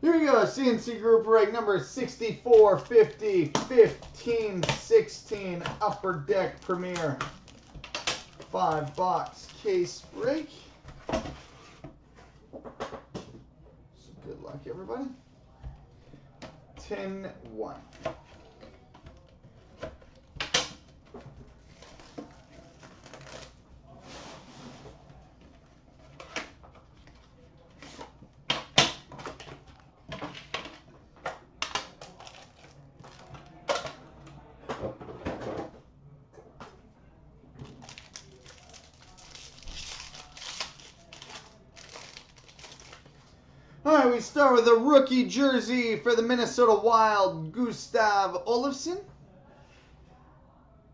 Here we go. CNC group break number 64, 50, 15, 16. Upper Deck Premier. Five box case break. So good luck, everybody. 10 1. All right, we start with a rookie jersey for the Minnesota Wild, Gustav Olofsson.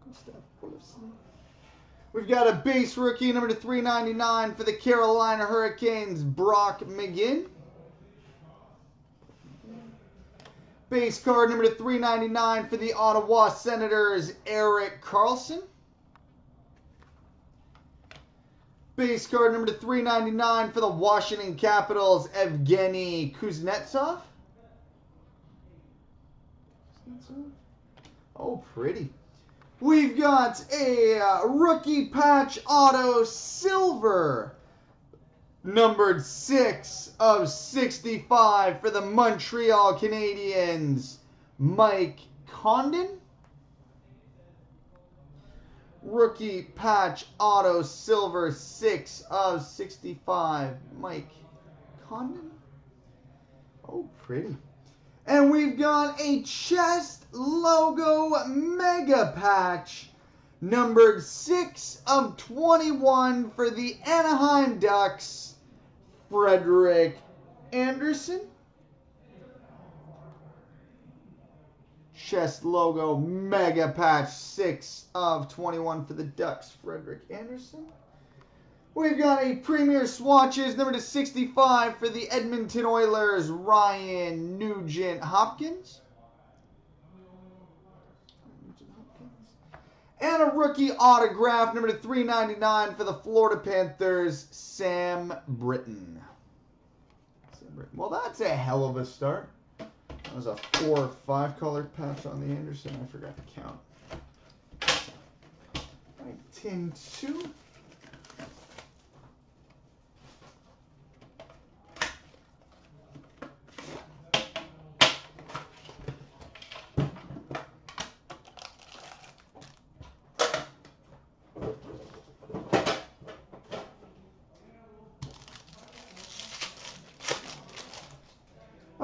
Gustav Olofsson. We've got a base rookie number to 399 for the Carolina Hurricanes, Brock McGinn. Base card number to 399 for the Ottawa Senators, Erik Karlsson. Base card number to 399 for the Washington Capitals, Evgeny Kuznetsov. Oh, pretty. We've got a uh, rookie patch auto silver, numbered 6 of 65 for the Montreal Canadiens, Mike Condon rookie patch auto silver 6 of 65 mike condon? Oh pretty. And we've got a chest logo mega patch numbered 6 of 21 for the anaheim ducks Frederik Andersen chest logo mega patch 6 of 21 for the Ducks, Frederik Andersen. We've got a premier swatches number to 65 for the Edmonton Oilers, Ryan Nugent Hopkins. And a rookie autograph number to 399 for the Florida Panthers, Sam Brittain. Sam Brittain. Well, that's a hell of a start was a four or five colored patch on the Andersen. I forgot to count. 19 2.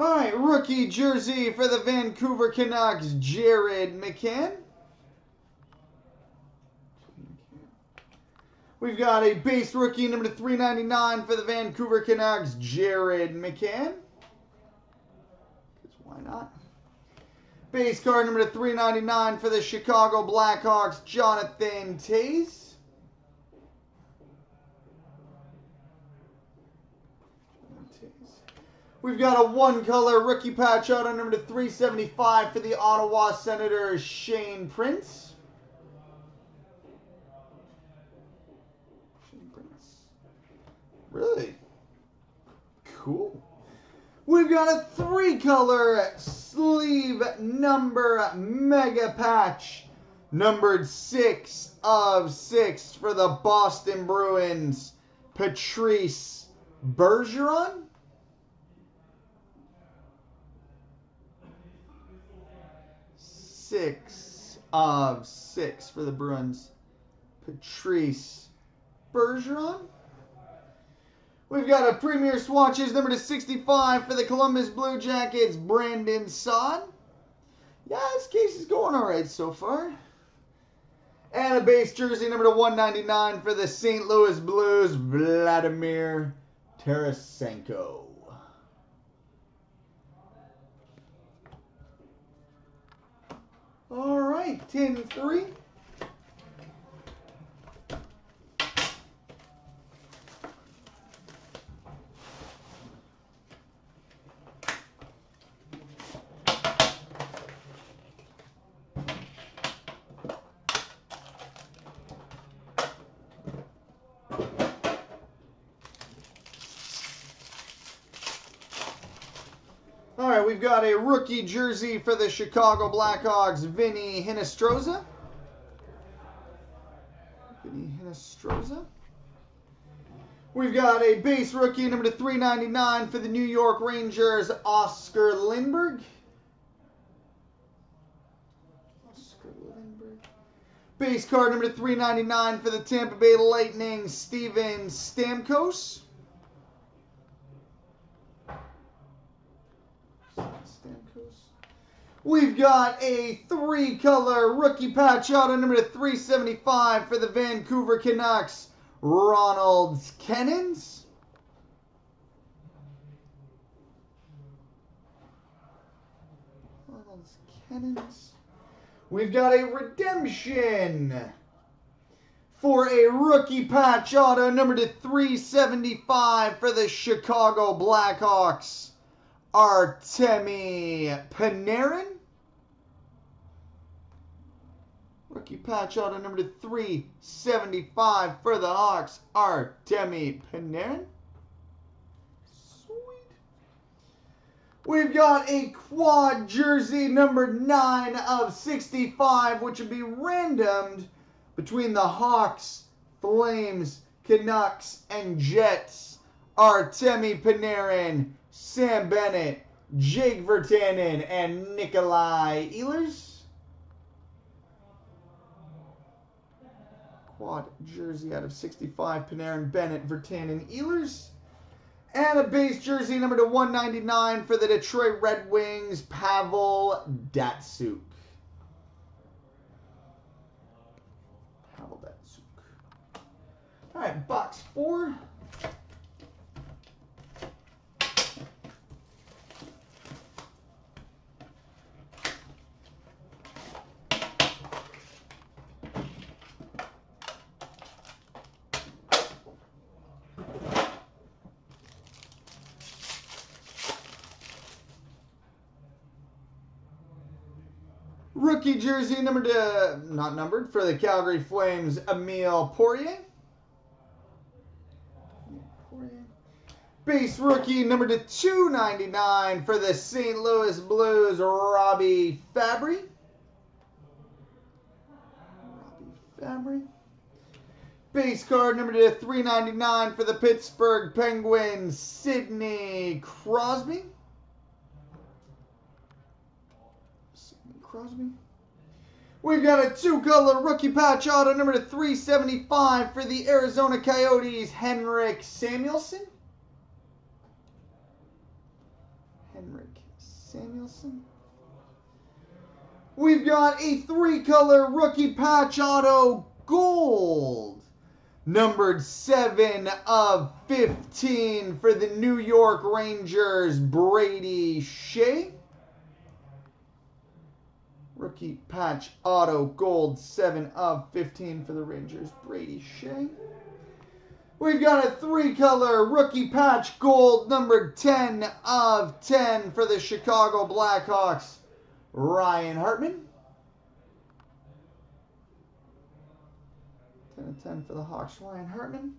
My rookie jersey for the Vancouver Canucks, Jared McCann. We've got a base rookie number 399 for the Vancouver Canucks, Jared McCann. Because why not? Base card number 399 for the Chicago Blackhawks, Jonathan Toews. We've got a one color rookie patch auto number to 375 for the Ottawa Senators, Shane Prince. Shane Prince. Really? Cool. We've got a three color sleeve number mega patch numbered six of six for the Boston Bruins, Patrice Bergeron. Six of six for the Bruins. Patrice Bergeron. We've got a Premier Swatches number to 65 for the Columbus Blue Jackets, Brandon Saad. Yeah, this case is going all right so far. And a base jersey number to 199 for the St. Louis Blues, Vladimir Tarasenko. Right, 10 3. We've got a rookie jersey for the Chicago Blackhawks, Vinny Hinostroza. Vinny Hinostroza. We've got a base rookie number to 399 for the New York Rangers, Oscar Lindberg. Oscar Lindberg. Base card number to 399 for the Tampa Bay Lightning, Steven. Stamkos. We've got a three color rookie patch auto number to 375 for the Vancouver Canucks, Ronald Kenins. Ronald Kenins. We've got a redemption for a rookie patch auto number to 375 for the Chicago Blackhawks, Artemi Panarin. Rookie patch auto number to 375 for the Hawks, Artemi Panarin. Sweet. We've got a quad jersey number 9 of 65, which would be randomed between the Hawks, Flames, Canucks, and Jets. Artemi Panarin, Sam Bennett, Jake Virtanen, and Nikolai Ehlers. Quad jersey out of 65, Panarin, Bennett, Virtanen, Ehlers. And a base jersey number to 199 for the Detroit Red Wings, Pavel Datsyuk. Pavel Datsyuk. All right, box four. Rookie jersey number to not numbered for the Calgary Flames, Emile Poirier. Base rookie number to 299 for the St. Louis Blues, Robby Fabbri. Robby Fabbri. Base card number to 399 for the Pittsburgh Penguins, Sidney Crosby. Sidney Crosby. We've got a two-color rookie patch auto number to 375 for the Arizona Coyotes, Henrik Samuelsson. Henrik Samuelsson. We've got a three-color rookie patch auto gold. Numbered 7 of 15 for the New York Rangers, Brady Skjei. Rookie patch auto gold 7 of 15 for the Rangers, Brady Skjei. We've got a three color rookie patch gold number 10 of 10 for the Chicago Blackhawks, Ryan Hartman. 10 of 10 for the Hawks, Ryan Hartman.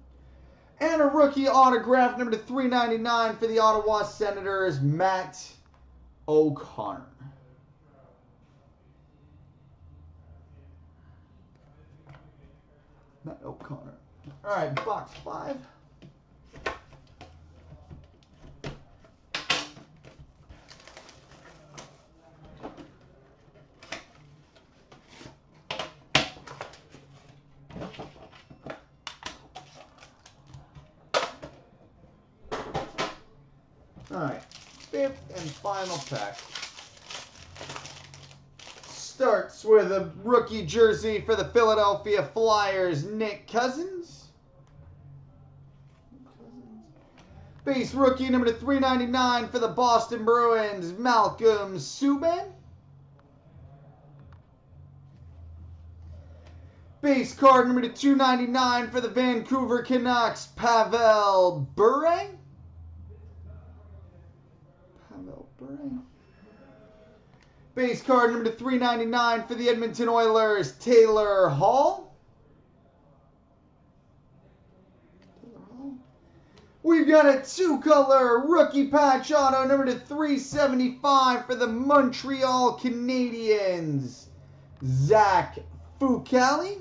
And a rookie autograph number to 399 for the Ottawa Senators, Matt O'Connor. Matt O'Connor. All right, box five. All right, fifth and final pack. With a rookie jersey for the Philadelphia Flyers, Nick Cousins. Base rookie number to 399 for the Boston Bruins, Malcolm Subban. Base card number to 299 for the Vancouver Canucks, Pavel Bure. Pavel Bure. Base card number to 399 for the Edmonton Oilers, Taylor Hall. We've got a two-color rookie patch auto, number to 375 for the Montreal Canadiens. Zach Fucale.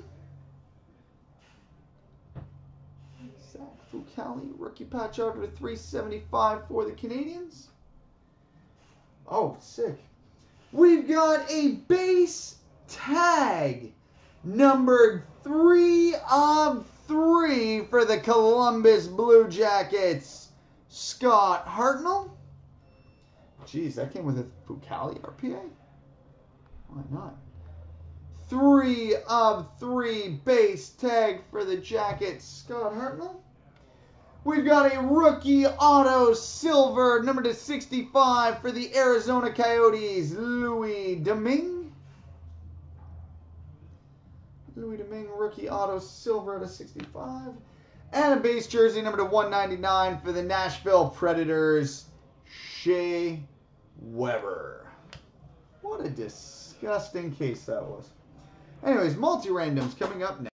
Zach Fucale, rookie patch auto to 375 for the Canadiens. Oh, sick. We've got a base tag, numbered three of three for the Columbus Blue Jackets. Scott Hartnell. Jeez, that came with a Fucale RPA? Why not? Three of three base tag for the Jackets, Scott Hartnell. We've got a rookie auto silver, number to 65 for the Arizona Coyotes, Louis Domingue. Louis Domingue, rookie auto silver to 65. And a base jersey, number to 199 for the Nashville Predators, Shea Weber. What a disgusting case that was. Anyways, multi-randoms coming up next.